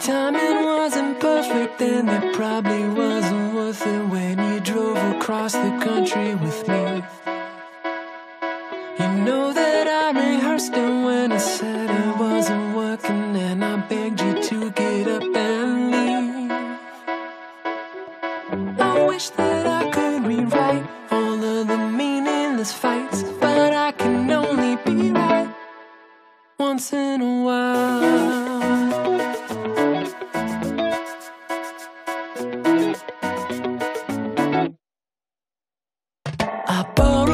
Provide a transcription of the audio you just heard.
timing wasn't perfect, and it probably wasn't worth it when you drove across the country with me. You know that I rehearsed it when I said it wasn't working, and I begged you to get up and leave. I wish that I could rewrite all of the meaningless fights, but I can only be right once in a while. la por